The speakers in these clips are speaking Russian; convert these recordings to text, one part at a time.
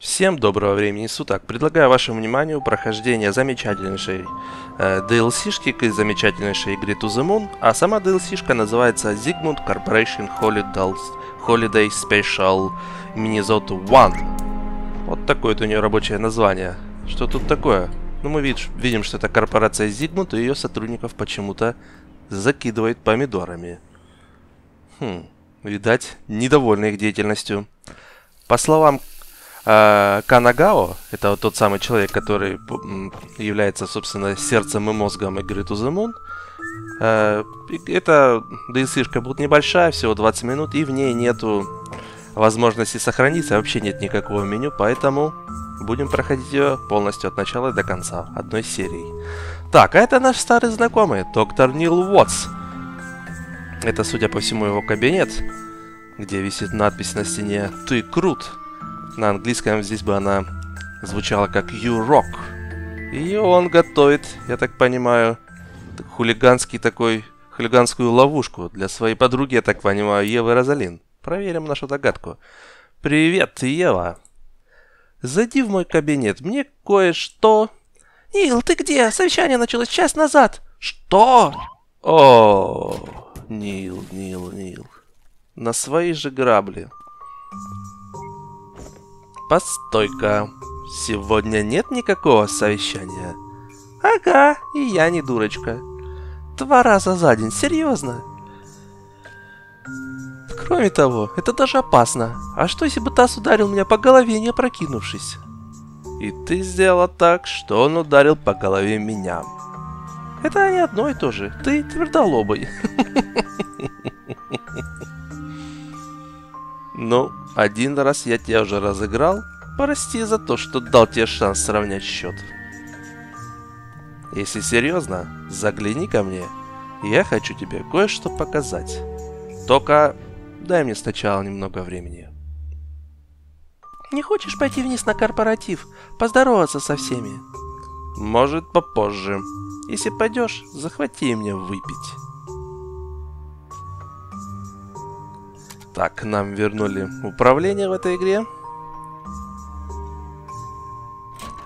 Всем доброго времени суток. Предлагаю вашему вниманию прохождение замечательнейшей э, DLC-шки к замечательнейшей игре To The Moon, а сама DLC-шка называется Zigmund Corporation Holidays, Holiday Special Minnesota One. Вот такое у нее рабочее название. Что тут такое? Ну, мы вид- видим, что это корпорация Zigmund, и ее сотрудников почему-то закидывает помидорами. Хм, видать, недовольны их деятельностью. По словам Канагао, это вот тот самый человек, который является, собственно, сердцем и мозгом игры To The Moon. А, и Эта DLC-шка будет небольшая, всего 20 минут, и в ней нету возможности сохраниться, вообще нет никакого меню, поэтому будем проходить ее полностью от начала до конца, одной серии. Так, а это наш старый знакомый, доктор Нил Уотс. Это, судя по всему, его кабинет, где висит надпись на стене «Ты крут». На английском здесь бы она звучала как «You rock». И он готовит, я так понимаю, хулиганский такой, хулиганскую ловушку для своей подруги, я так понимаю, Евы Розалин. Проверим нашу догадку. «Привет, Ева!» «Зайди в мой кабинет, мне кое-что...» Нил, ты где? Совещание началось час назад. «Что?» «О, Нил, Нил, Нил. На свои же грабли». «Постой-ка, сегодня нет никакого совещания?» Ага, и я не дурочка. Два раза за день, серьезно. Кроме того, это даже опасно. А что, если бы Тасс ударил меня по голове, не опрокинувшись? И ты сделала так, что он ударил по голове меня. Это не одно и то же. Ты твердолобый. Ну, один раз я тебя уже разыграл. Прости за то, что дал тебе шанс сравнять счет. Если серьезно, загляни ко мне. Я хочу тебе кое-что показать. Только дай мне сначала немного времени. Не хочешь пойти вниз на корпоратив, поздороваться со всеми? Может, попозже. Если пойдешь, захвати мне выпить. Так, нам вернули управление в этой игре.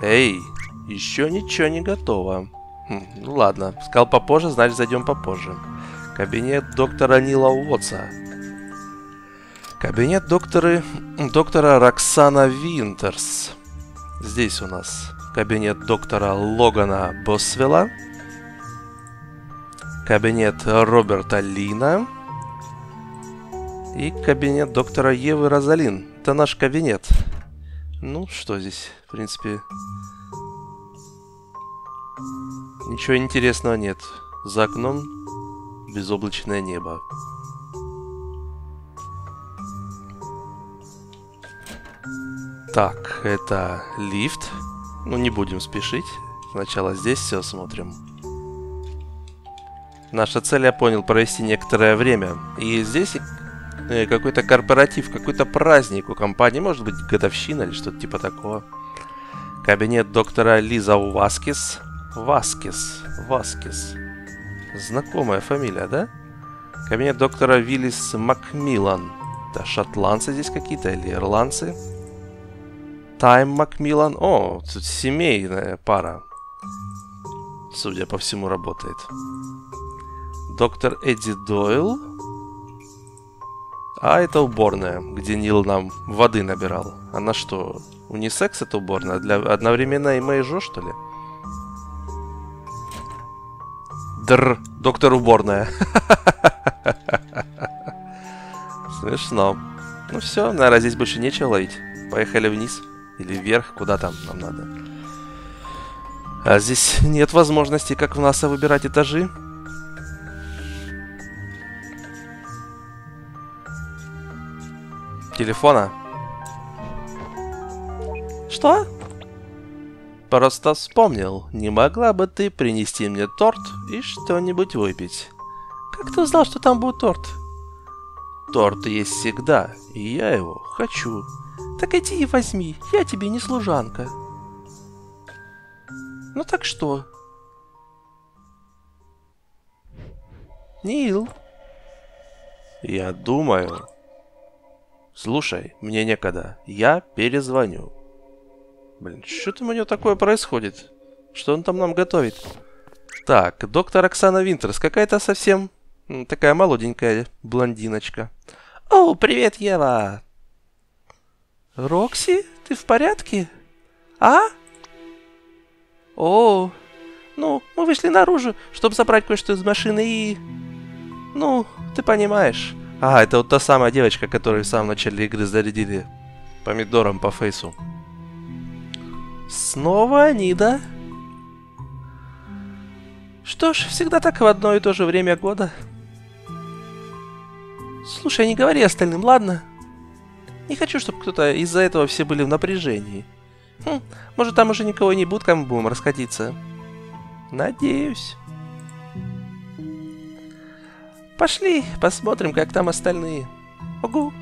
Эй, еще ничего не готово. Хм, ну ладно, сказал попозже, значит зайдем попозже. Кабинет доктора Нила Уотса. Кабинет докторы, доктора Роксана Винтерс. Здесь у нас кабинет доктора Логана Босвелла. Кабинет Роберта Лина. И кабинет доктора Евы Розалин. Это наш кабинет. Ну, что здесь, в принципе... Ничего интересного нет. За окном безоблачное небо. Так, это лифт. Ну, не будем спешить. Сначала здесь все смотрим. Наша цель, я понял, провести некоторое время. И здесь какой-то корпоратив, какой-то праздник у компании. Может быть, годовщина или что-то типа такого. Кабинет доктора Лиза Васкис. Васкис. Васкис. Знакомая фамилия, да? Кабинет доктора Виллис Макмиллан. Это шотландцы здесь какие-то или ирландцы? Тайм Макмиллан. О, тут семейная пара. Судя по всему, работает. Доктор Эдди Дойл. А это уборная, где Нил нам воды набирал. Она что, унисекс это уборная? Для одновременно и Мэйжо, что ли? Др, доктор уборная. Смешно. Ну все, наверное, здесь больше нечего ловить. Поехали вниз. Или вверх, куда там нам надо. А здесь нет возможности, как в НАСА, выбирать этажи. Телефона. Что? Просто вспомнил, не могла бы ты принести мне торт и что-нибудь выпить? Как ты узнал, что там будет торт? Торт есть всегда, и я его хочу. Так иди и возьми, я тебе не служанка. Ну так что? Нил? Я думаю... Слушай, мне некогда, я перезвоню. Блин, что-то у него такое происходит. Что он там нам готовит? Так, доктор Оксана Винтерс, какая-то совсем такая молоденькая блондиночка. О, привет, Ева! Рокси, ты в порядке? А? О, ну, мы вышли наружу, чтобы забрать кое-что из машины и... Ну, ты понимаешь. А, это вот та самая девочка, которую в самом начале игры зарядили помидором по фейсу. Снова они, да? Что ж, всегда так в одно и то же время года. Слушай, не говори остальным, ладно? Не хочу, чтобы кто-то из-за этого все были в напряжении. Хм, может, там уже никого не будет, кому будем расходиться. Надеюсь. Пошли, посмотрим, как там остальные. Ого.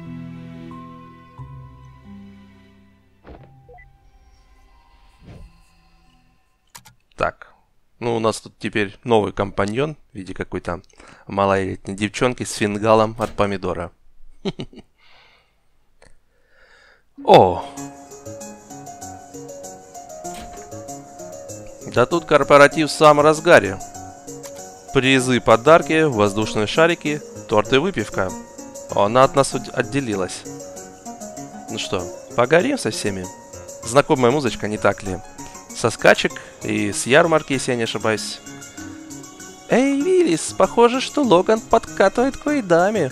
Так, ну у нас тут теперь новый компаньон в виде какой-то малолетней девчонки с фингалом от помидора. О! Да тут корпоратив в самом разгаре. Призы, подарки, воздушные шарики, торт и выпивка. Она от нас отделилась. Ну что, погорим со всеми? Знакомая музычка, не так ли? Со скачек и с ярмарки, если я не ошибаюсь. Эй, Виллис, похоже, что Логан подкатывает к твоей даме.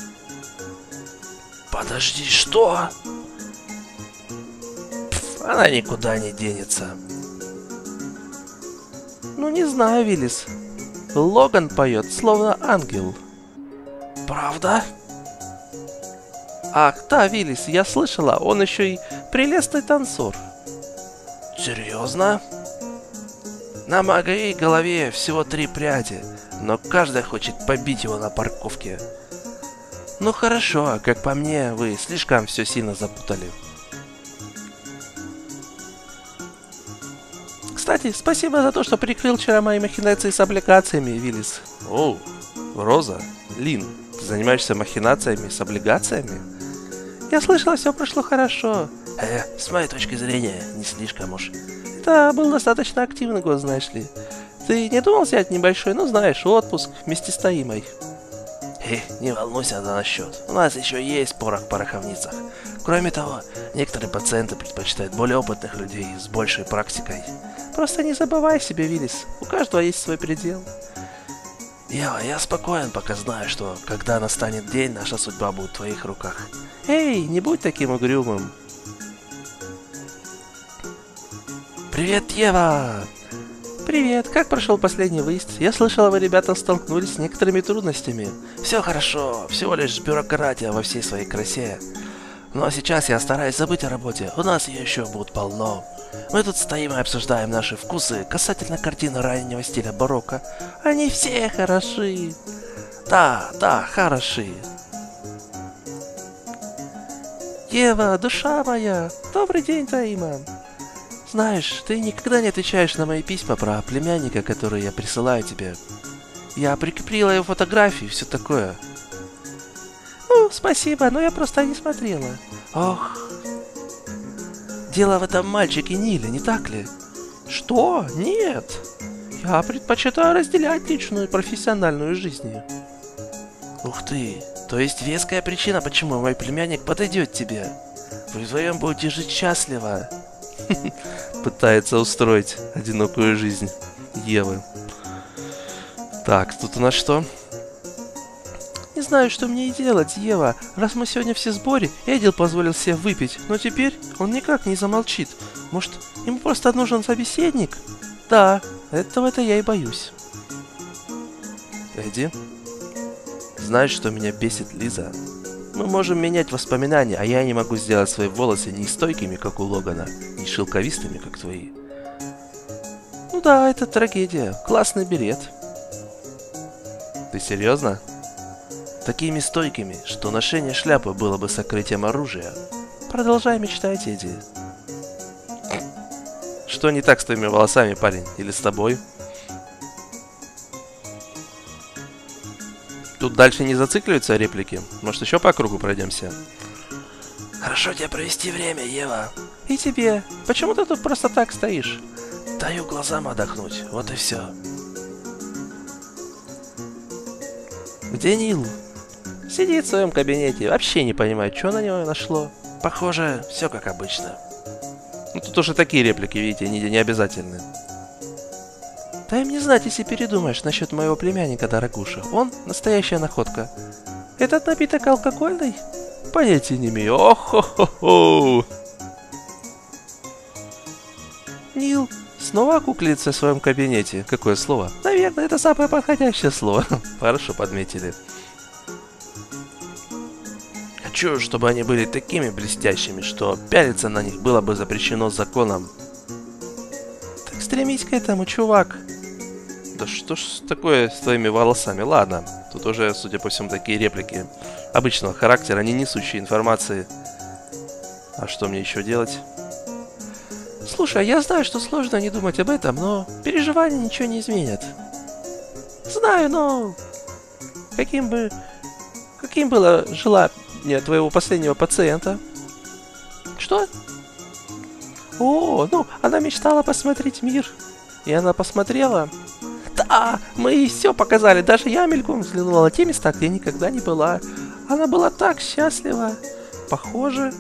Подожди, что? Пф, она никуда не денется. Ну, не знаю, Виллис. Логан поет, словно ангел. Правда? Ах, да, Виллис, я слышала, он еще и прелестный танцор. Серьезно? На моей голове всего три пряди, но каждая хочет побить его на парковке. Ну хорошо, как по мне, вы слишком все сильно запутали. Кстати, спасибо за то, что прикрыл вчера мои махинации с облигациями, Виллис. О, Роза, Лин, ты занимаешься махинациями с облигациями? Я слышала, все прошло хорошо. Э, с моей точки зрения, не слишком уж. Это был достаточно активный год, знаешь ли. Ты не думал взять небольшой, ну знаешь, отпуск вместе с Таимой? Э, не волнуйся за насчет. У нас еще есть порох в пороховницах. Кроме того, некоторые пациенты предпочитают более опытных людей с большей практикой. Просто не забывай себе, Виллис. У каждого есть свой предел. Ева, я спокоен, пока знаю, что когда настанет день, наша судьба будет в твоих руках. Эй, не будь таким угрюмым. Привет, Ева! Привет, как прошел последний выезд? Я слышала, вы, ребята, столкнулись с некоторыми трудностями. Все хорошо, всего лишь бюрократия во всей своей красе. Но сейчас я стараюсь забыть о работе, у нас ее еще будет полно. Мы тут стоим и обсуждаем наши вкусы касательно картины раннего стиля барокко. Они все хороши. Да, да, хороши. Ева, душа моя, добрый день, Таима. Знаешь, ты никогда не отвечаешь на мои письма про племянника, которые я присылаю тебе. Я прикрепила его фотографии все такое. Ну, спасибо, но я просто не смотрела. Ох, Дело в этом мальчике Ниле, не так ли? Что? Нет. Я предпочитаю разделять личную и профессиональную жизни. Ух ты, то есть веская причина, почему мой племянник подойдет тебе. Вы вдвоем будете жить счастливо. Пытается устроить одинокую жизнь Евы. Так, тут у нас что? Не знаю, что мне и делать, Ева. Раз мы сегодня все в сборе, Эдил позволил себе выпить, но теперь он никак не замолчит. Может, ему просто нужен собеседник? Да, этого-то я и боюсь. Эдди, знаешь, что меня бесит, Лиза? Мы можем менять воспоминания, а я не могу сделать свои волосы ни стойкими, как у Логана, ни шелковистыми, как твои. Ну да, это трагедия. Классный берет. Ты серьезно? такими стойкими, что ношение шляпы было бы сокрытием оружия. Продолжай мечтать, Эдди. Что не так с твоими волосами, парень? Или с тобой? Тут дальше не зацикливаются реплики? Может, еще по кругу пройдемся? Хорошо тебе провести время, Ева. И тебе. Почему ты тут просто так стоишь? Даю глазам отдохнуть, вот и все. Где Нил? Сидит в своем кабинете, вообще не понимает, что на него нашло. Похоже, все как обычно. Ну, тут уже такие реплики, видите, не, не обязательны. Дай мне знать, если передумаешь насчет моего племянника, дорогуша. Он настоящая находка. Этот напиток алкогольный? Понятия не имею. Ох-хо-хо-хо! Нил снова куклится в своем кабинете. Какое слово? Наверное, это самое подходящее слово. Хорошо подметили. Хочу, чтобы они были такими блестящими, что пялиться на них было бы запрещено законом. Так стремись к этому, чувак. Да что ж такое с твоими волосами? Ладно, тут уже, судя по всему, такие реплики обычного характера, не несущие информации. А что мне еще делать? Слушай, я знаю, что сложно не думать об этом, но переживания ничего не изменят. Знаю, но... Каким бы... Каким было желание твоего последнего пациента? Что? О, ну, она мечтала посмотреть мир. И она посмотрела. Да, мы ей все показали. Даже я мельком взглянула на те места, где никогда не была. Она была так счастлива. Похоже,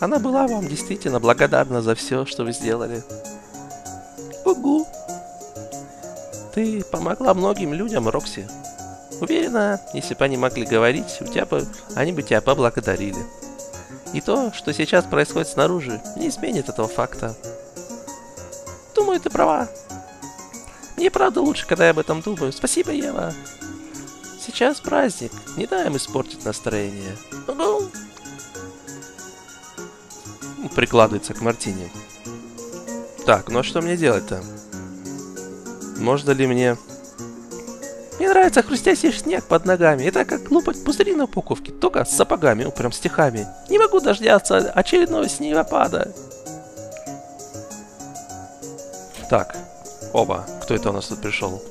она была вам действительно благодарна за все, что вы сделали. Угу. Ты помогла многим людям, Рокси. Уверена, если бы они могли говорить, у тебя бы, они бы тебя поблагодарили. И то, что сейчас происходит снаружи, не изменит этого факта. Думаю, ты права. Мне правда лучше, когда я об этом думаю. Спасибо, Ева. Сейчас праздник. Не дай им испортить настроение. Прикладывается к Мартине. Так, ну а что мне делать-то? Можно ли мне... Мне нравится хрустящий снег под ногами. Это как лупать пузыри на упаковке, только с сапогами, ну прям стихами. Не могу дождаться очередного снегопада. Так, оба, кто это у нас тут пришел?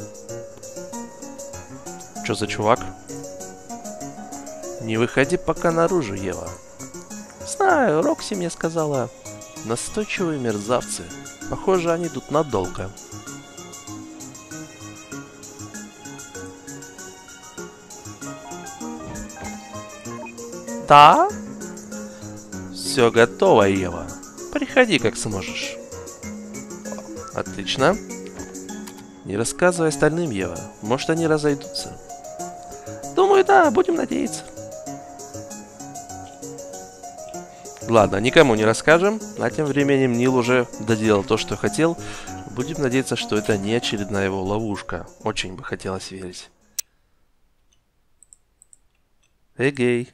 Что за чувак? Не выходи пока наружу, Ева. Знаю, Рокси мне сказала. Настойчивые мерзавцы. Похоже, они тут надолго. Да? Все готово, Ева. Приходи, как сможешь. Отлично. Не рассказывай остальным, Ева. Может, они разойдутся. Думаю, да, будем надеяться. Ладно, никому не расскажем. А тем временем Нил уже доделал то, что хотел. Будем надеяться, что это не очередная его ловушка. Очень бы хотелось верить. Эгей.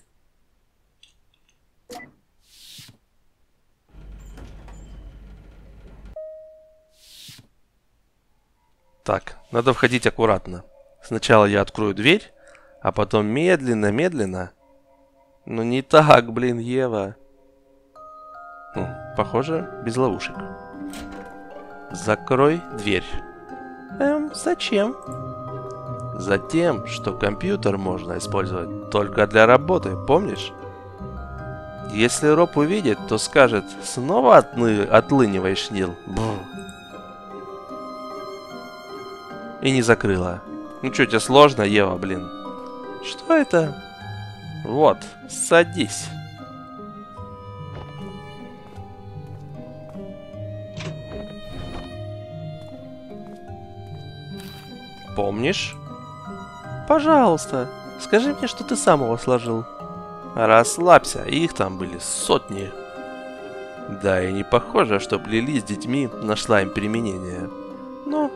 Так, надо входить аккуратно. Сначала я открою дверь, а потом медленно-медленно... Ну не так, блин, Ева. Ну, похоже, без ловушек. Закрой дверь. Эм, зачем? Затем, что компьютер можно использовать только для работы, помнишь? Если Роб увидит, то скажет, снова отны... отлыниваешь, Нил. Бррр. И не закрыла. Ну что, тебе сложно, Ева, блин? Что это? Вот, садись. Помнишь? Пожалуйста, скажи мне, что ты сам его сложил. Расслабься, их там были сотни. Да и не похоже, что Лили с детьми нашла им применение.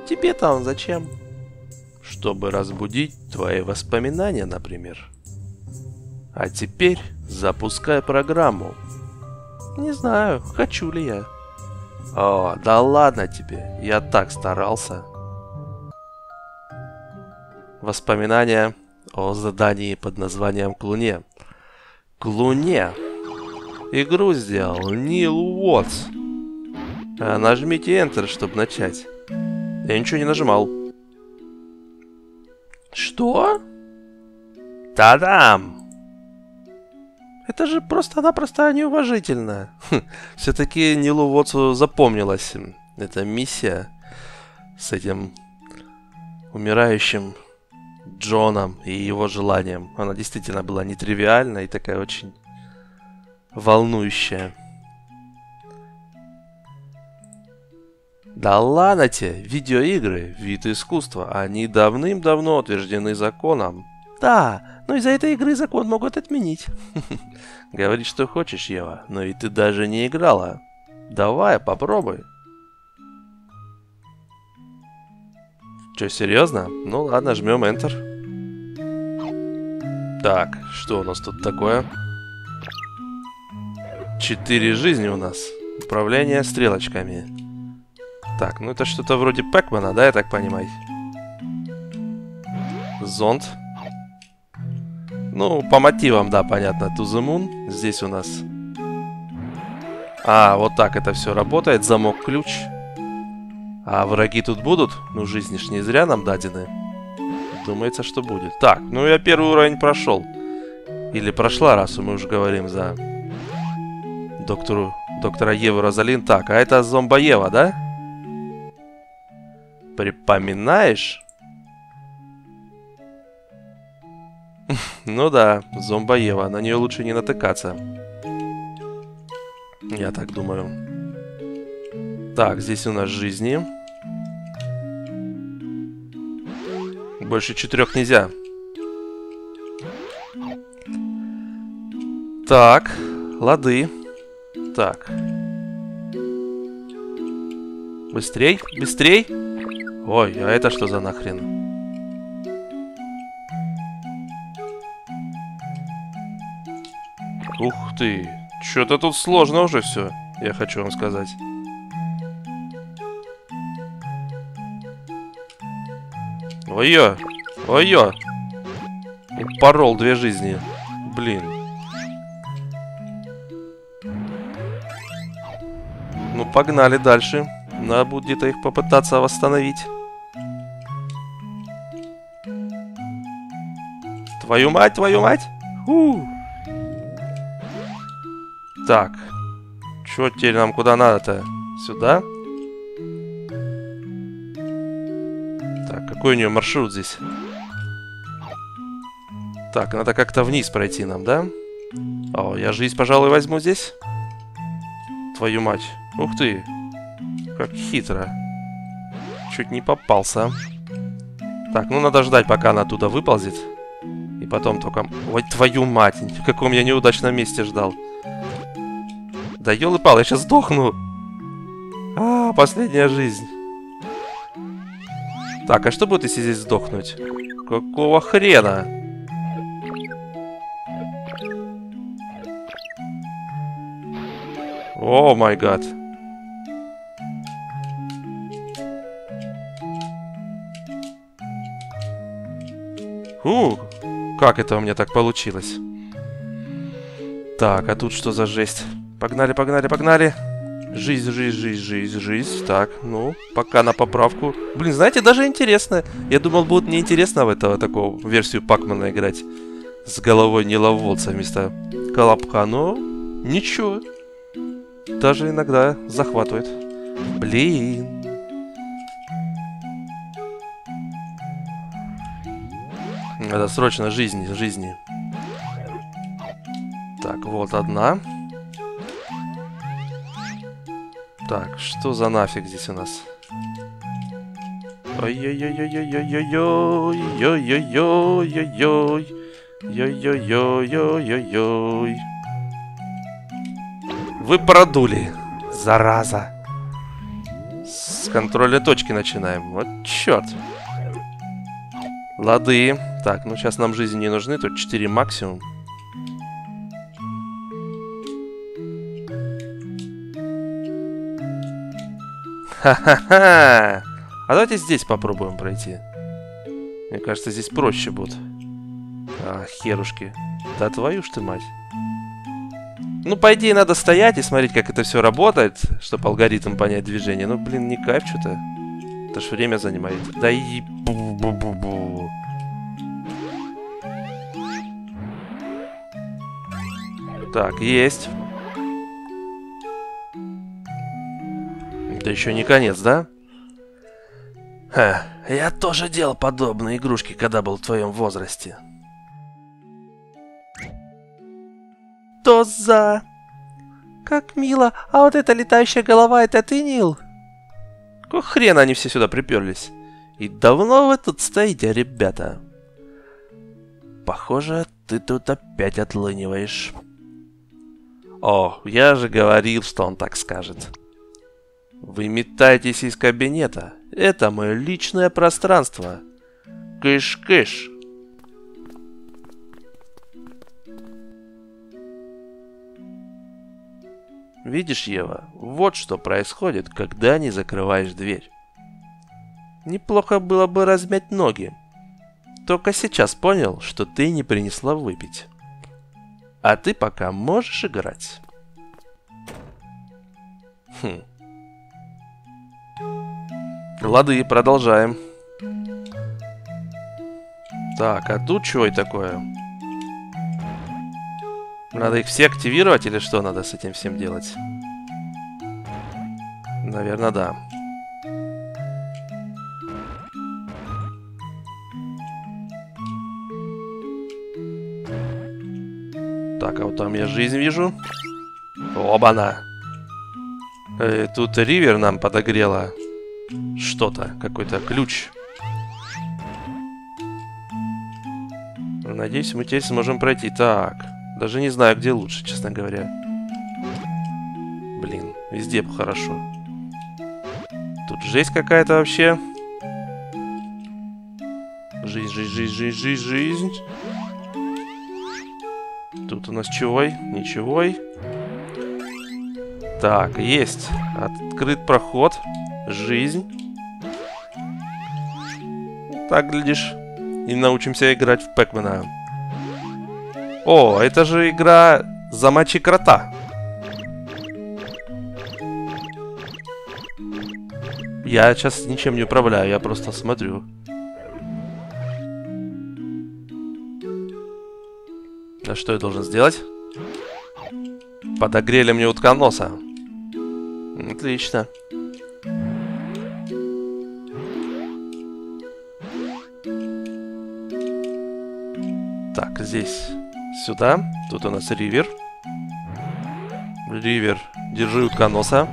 Тебе-то он зачем? Чтобы разбудить твои воспоминания, например. А теперь запускай программу. Не знаю, хочу ли я. О, да ладно тебе, я так старался. Воспоминания о задании под названием к Луне. К Луне. Игру сделал Нил Уотс. А, нажмите Enter, чтобы начать. Я ничего не нажимал. Что? Та-дам! Это же просто-напросто неуважительно. Хм, Все-таки Нилу Вотсу запомнилась эта миссия с этим умирающим Джоном и его желанием. Она действительно была нетривиальна и такая очень волнующая. Да ладно тебе, видеоигры, вид искусства, они давным-давно утверждены законом. Да, но из-за этой игры закон могут отменить. Говори, что хочешь, Ева, но и ты даже не играла. Давай, попробуй. Че, серьезно? Ну ладно, жмем Enter. Так, что у нас тут такое? Четыре жизни у нас. Управление стрелочками. Так, ну это что-то вроде Пэкмана, да, я так понимаю? Зонд. Ну, по мотивам, да, понятно. To the Moon. Здесь у нас... А, вот так это все работает. Замок-ключ. А враги тут будут? Ну, жизни ж не зря нам дадены. Думается, что будет. Так, ну я первый уровень прошел. Или прошла, раз мы уже говорим за доктору, доктора Еву Розалин. Так, а это зомбоева, да? Припоминаешь? Ну да, зомбоева. На нее лучше не натыкаться. Я так думаю. Так, здесь у нас жизни. Больше четырех нельзя. Так, лады. Так. Быстрей, быстрей. Ой, а это что за нахрен? Ух ты, что-то тут сложно уже все, я хочу вам сказать. Ой-ё, ой-ё. Упорол две жизни. Блин. Ну, погнали дальше. Надо будет где-то их попытаться восстановить. Твою мать, твою мать! Фу. Так. Чё теперь нам куда надо-то? Сюда? Так, какой у нее маршрут здесь? Так, надо как-то вниз пройти нам, да? О, я жизнь, пожалуй, возьму здесь. Твою мать. Ух ты. Как хитро. Чуть не попался. Так, ну надо ждать, пока она оттуда выползет. Потом только... Ой, твою мать, в каком я неудачном месте ждал. Да елы-пал, я сейчас сдохну. А, последняя жизнь. Так, а что будет, если здесь сдохнуть? Какого хрена? О май гад. Фу, как это у меня так получилось? Так, а тут что за жесть? Погнали, погнали, погнали. Жизнь, жизнь, жизнь, жизнь, жизнь. Так, ну, пока на поправку. Блин, знаете, даже интересно. Я думал, будет неинтересно в этого такого версию Пакмана играть. С головой неловолца вместо колобка, но ничего. Даже иногда захватывает. Блин. Надо срочно жизни, жизни. Так, вот одна. Так, что за нафиг здесь у нас? Ой-ой-ой-ой-ой-ой-ой-ой-ой-ой-ой. Ой-ой-ой-ой-ой-ой. Вы продули, зараза. С контроля точки начинаем. Вот черт. Лады. Так, ну сейчас нам жизни не нужны, тут 4 максимум. Ха-ха-ха! А давайте здесь попробуем пройти. Мне кажется, здесь проще будет. А, херушки. Да твою ж ты мать. Ну, по идее, надо стоять и смотреть, как это все работает, чтобы алгоритм понять движение. Ну, блин, не кайф что-то. Это ж время занимает. Да и... Бу-бу-бу-бу. Так, есть. Это еще не конец, да? Ха, я тоже делал подобные игрушки, когда был в твоем возрасте. То за... Как мило. А вот эта летающая голова, это ты, Нил? Какого хрена они все сюда приперлись? И давно вы тут стоите, ребята? Похоже, ты тут опять отлыниваешь. О, я же говорил, что он так скажет. Вы метаетесь из кабинета. Это мое личное пространство. Кыш-кыш. Видишь, Ева, вот что происходит, когда не закрываешь дверь. Неплохо было бы размять ноги. Только сейчас понял, что ты не принесла выпить. А ты пока можешь играть. Хм. Лады, продолжаем. Так, а тут что это такое? Надо их все активировать или что надо с этим всем делать? Наверное, да. Так, а вот там я жизнь вижу. Оба-на! Э, тут Ривер нам подогрела что-то, какой-то ключ. Надеюсь, мы теперь сможем пройти. Так, даже не знаю, где лучше, честно говоря. Блин, везде хорошо. Тут жесть какая-то вообще. Жизнь, жизнь, жизнь, жизнь, жизнь, жизнь. Тут у нас чегой? Ничегой. Так, есть. Открыт проход. Жизнь. Так, глядишь, и научимся играть в Пэкмена. О, это же игра «Замочи крота». Я сейчас ничем не управляю, я просто смотрю. А что я должен сделать? Подогрели мне утконоса. Отлично. Так, здесь сюда. Тут у нас ривер. Ривер, держи утконоса.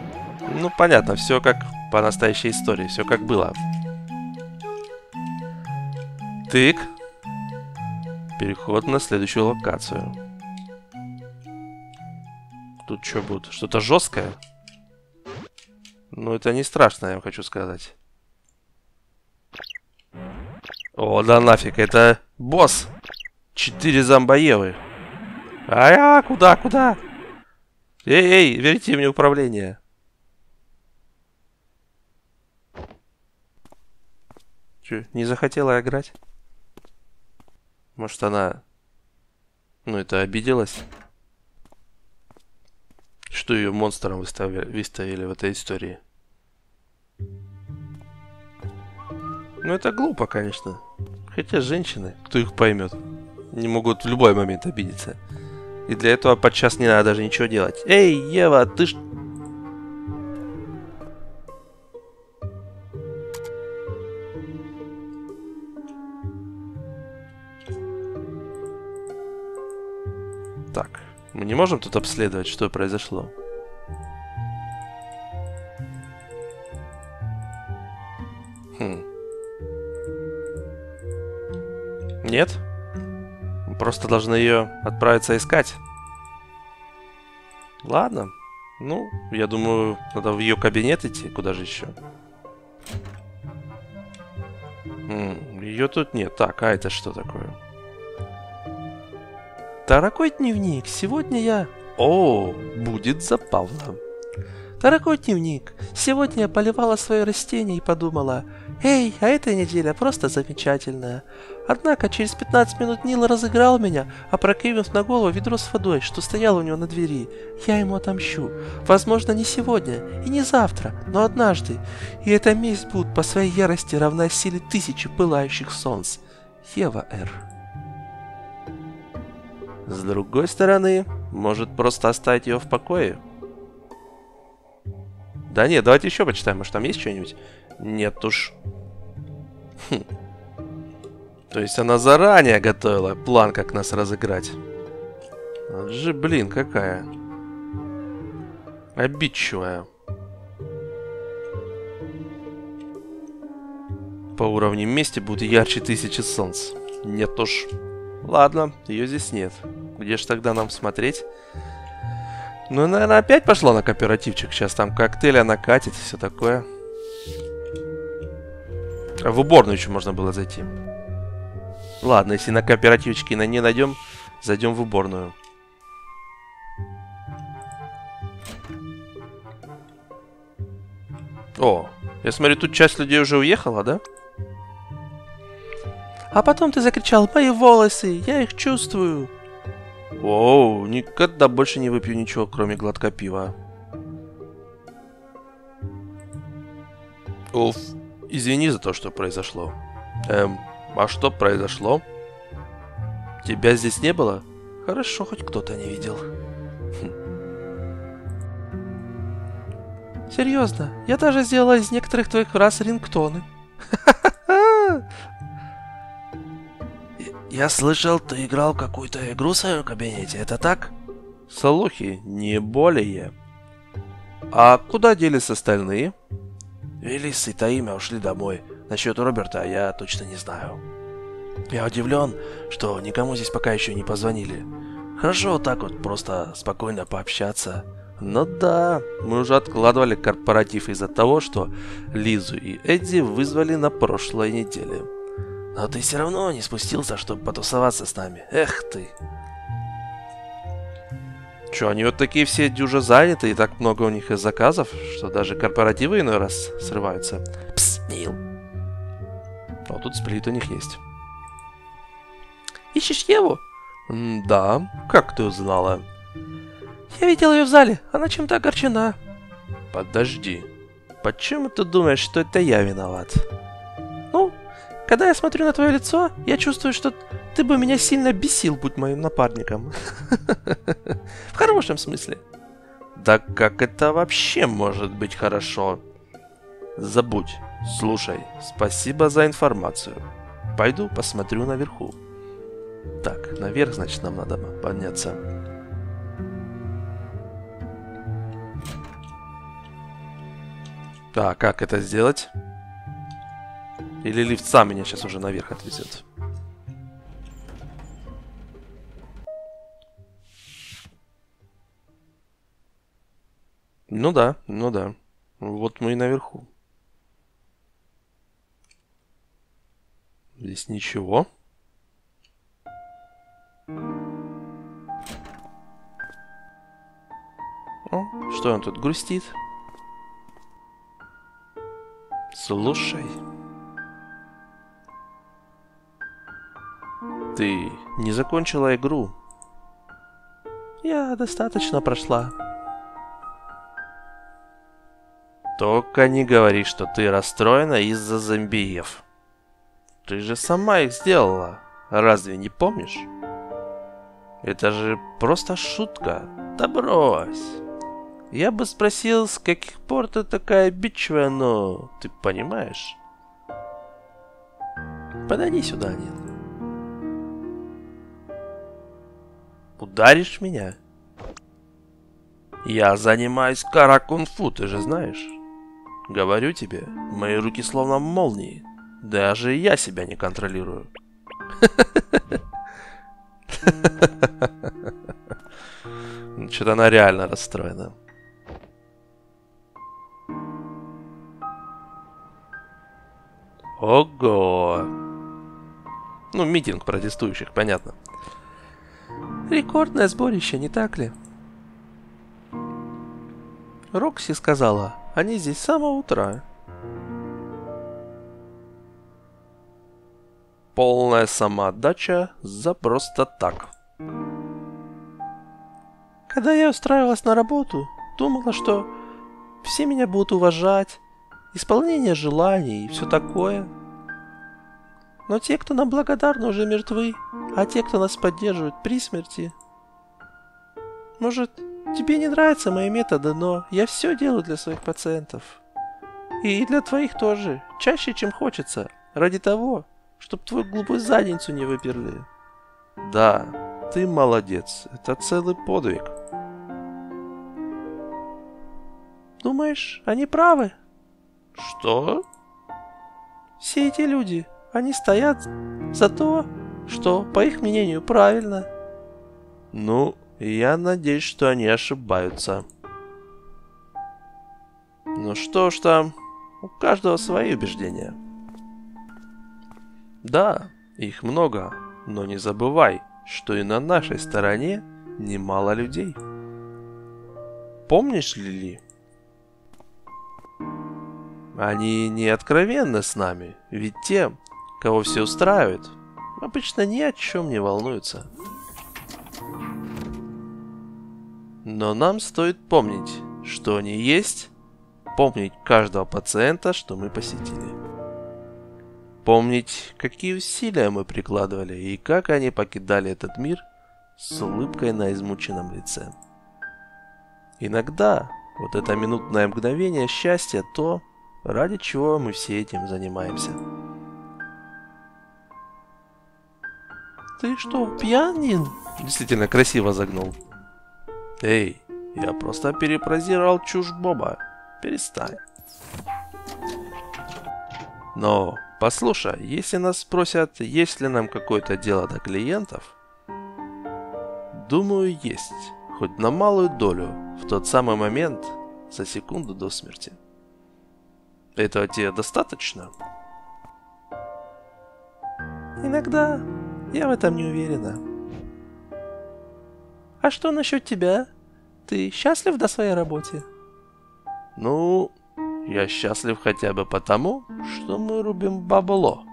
Ну, понятно, все как по настоящей истории, все как было. Тык. Переход на следующую локацию. Тут что будет? Что-то жесткое? Ну, это не страшно, я вам хочу сказать. О, да нафиг, это босс. Четыре зомбоевы. А, -а куда, куда? Эй, эй, верите мне управление. Че, не захотела играть? Может она... Ну, это обиделась? Что ее монстром выставили, выставили в этой истории? Ну, это глупо, конечно. Хотя женщины, кто их поймет, не могут в любой момент обидеться. И для этого подчас не надо даже ничего делать. Эй, Ева, ты ж... мы не можем тут обследовать, что произошло. Хм. Нет? Мы просто должны ее отправиться искать. Ладно. Ну, я думаю, надо в ее кабинет идти. Куда же еще? ее тут нет. Так, а это что такое? Дорогой дневник, сегодня я... О, будет забавно. Дорогой дневник, сегодня я поливала свое растение и подумала, эй, а эта неделя просто замечательная. Однако через 15 минут Нил разыграл меня, опрокинув на голову ведро с водой, что стояло у него на двери. Я ему отомщу. Возможно, не сегодня и не завтра, но однажды. И эта месть будет по своей ярости равна силе тысячи пылающих солнц. Ева Р. С другой стороны, Может, просто оставить ее в покое? Да нет, давайте еще почитаем, может там есть что-нибудь? Нет уж. Хм. То есть она заранее готовила план, как нас разыграть. Вот же, блин, какая. Обидчивая. По уровню мести будет ярче тысячи солнц. Нет уж. Ладно, ее здесь нет. Где же тогда нам смотреть? Ну, наверное, опять пошла на кооперативчик. Сейчас там коктейли накатит и все такое. А в уборную еще можно было зайти. Ладно, если на кооперативчике на не найдем, зайдем в уборную. О, я смотрю, тут часть людей уже уехала, да? А потом ты закричал «Мои волосы! Я их чувствую!» Оу, никогда больше не выпью ничего, кроме глотка пива. Уф, извини за то, что произошло. Эм, а что произошло? Тебя здесь не было? Хорошо, хоть кто-то не видел. Серьезно, я даже сделала из некоторых твоих фраз рингтоны. Я слышал, ты играл в какую-то игру в своем кабинете, это так? Слухи, не более. А куда делись остальные? Велис и Таимя ушли домой. Насчет Роберта я точно не знаю. Я удивлен, что никому здесь пока еще не позвонили. Хорошо вот так вот просто спокойно пообщаться. Ну да, мы уже откладывали корпоратив из-за того, что Лизу и Эдди вызвали на прошлой неделе. Но ты все равно не спустился, чтобы потусоваться с нами. Эх ты. Че, они вот такие все дюжа заняты, и так много у них и заказов, что даже корпоративы иной раз срываются. Пс, Нил. О, тут сплит у них есть. Ищешь Еву? М да, как ты узнала? Я видел ее в зале, она чем-то огорчена. Подожди, почему ты думаешь, что это я виноват? Ну, когда я смотрю на твое лицо, я чувствую, что ты бы меня сильно бесил, будь моим напарником. В хорошем смысле. Да как это вообще может быть хорошо? Забудь. Слушай, спасибо за информацию. Пойду посмотрю наверху. Так, наверх, значит, нам надо подняться. Так, как это сделать? Или лифт сам меня сейчас уже наверх отвезет? Ну да, ну да. Вот мы и наверху. Здесь ничего. О, что он тут грустит? Слушай. Ты не закончила игру. Я достаточно прошла. Только не говори, что ты расстроена из-за зомбиев. Ты же сама их сделала. Разве не помнишь? Это же просто шутка. Да брось. Я бы спросил, с каких пор ты такая обидчивая, но ты понимаешь? Подойди сюда, Нил. Ударишь меня? Я занимаюсь кара-кунг-фу, ты же знаешь. Говорю тебе, мои руки словно молнии. Даже я себя не контролирую. Что-то она реально расстроена. Ого! Ну, митинг протестующих, понятно. Рекордное сборище, не так ли? Рокси сказала, они здесь с самого утра. Полная самоотдача за просто так. Когда я устраивалась на работу, думала, что все меня будут уважать, исполнение желаний и все такое. Но те, кто нам благодарны, уже мертвы, а те, кто нас поддерживают при смерти... Может, тебе не нравятся мои методы, но я все делаю для своих пациентов. И для твоих тоже. Чаще, чем хочется. Ради того, чтобы твою глупую задницу не выперли. Да, ты молодец. Это целый подвиг. Думаешь, они правы? Что? Все эти люди, они стоят за то, что, по их мнению, правильно. Ну, я надеюсь, что они ошибаются. Ну что ж там, у каждого свои убеждения. Да, их много, но не забывай, что и на нашей стороне немало людей. Помнишь, Лили? Они не откровенны с нами, ведь те, кого все устраивает, обычно ни о чем не волнуются. Но нам стоит помнить, что они есть, помнить каждого пациента, что мы посетили. Помнить, какие усилия мы прикладывали и как они покидали этот мир с улыбкой на измученном лице. Иногда вот это минутное мгновение счастья то, ради чего мы все этим занимаемся. Ты что, пьянин? Действительно красиво загнул. Эй, я просто перефразировал чушь Боба. Перестань. Но, послушай, если нас спросят, есть ли нам какое-то дело до клиентов, думаю, есть. Хоть на малую долю, в тот самый момент, за секунду до смерти. Этого тебе достаточно? Иногда я в этом не уверена. А что насчет тебя? Ты счастлив на своей работе? Ну, я счастлив хотя бы потому, что мы рубим бабло.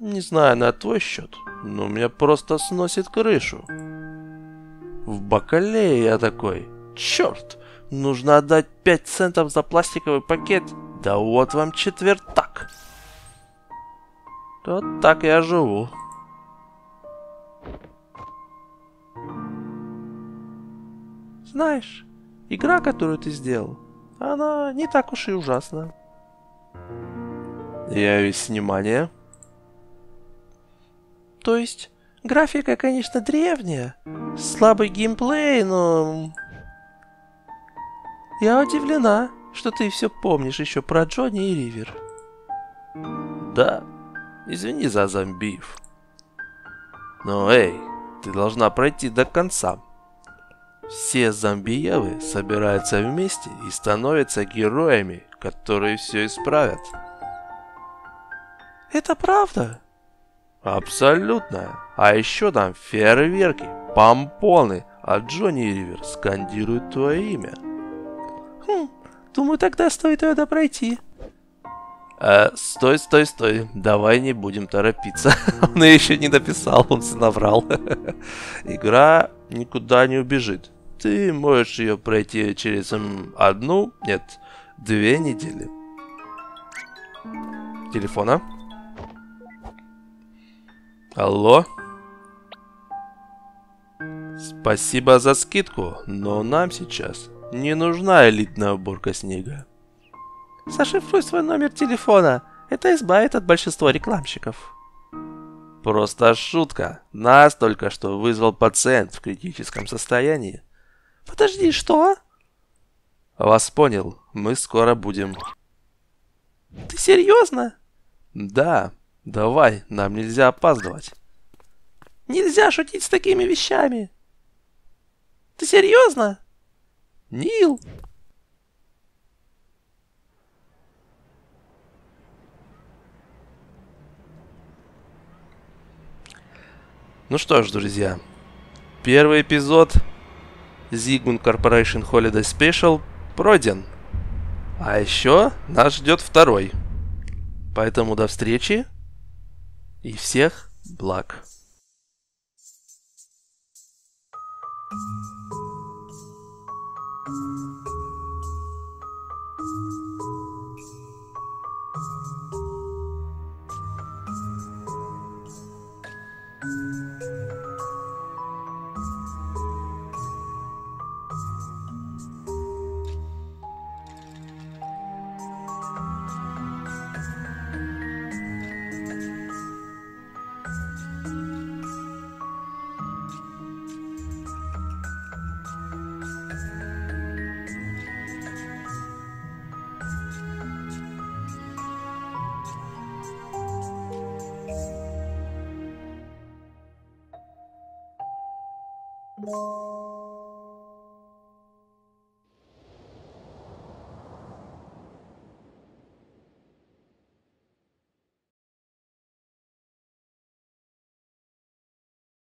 Не знаю на твой счет, но меня просто сносит крышу. В бакалее я такой. Черт, нужно отдать 5 центов за пластиковый пакет. Да вот вам четвертак. Вот так я живу. Знаешь, игра, которую ты сделал, она не так уж и ужасна. Я весь внимание. То есть, графика, конечно, древняя, слабый геймплей, но... Я удивлена, что ты все помнишь еще про Джонни и Ривер. Да, извини за зомбиев. Но эй, ты должна пройти до конца. Все зомбиевы собираются вместе и становятся героями, которые все исправят. Это правда? Абсолютно. А еще там фейерверки, помпоны, а Джонни Ривер скандирует твое имя. Хм, думаю, тогда стоит это пройти. Э, стой, стой, стой. Давай не будем торопиться. он еще не написал, он все наврал. Игра никуда не убежит. Ты можешь ее пройти через одну, нет, две недели. Телефона? Алло? Спасибо за скидку, но нам сейчас не нужна элитная уборка снега. Зашифруй свой номер телефона. Это избавит от большинства рекламщиков. Просто шутка. Нас только что вызвал пациент в критическом состоянии. Подожди, что? Вас понял. Мы скоро будем. Ты серьезно? Да. Давай, нам нельзя опаздывать. Нельзя шутить с такими вещами. Ты серьезно? Нил! Ну что ж, друзья, первый эпизод Zigmund Corporation Holiday Special пройден. А еще нас ждет второй. Поэтому до встречи и всех благ.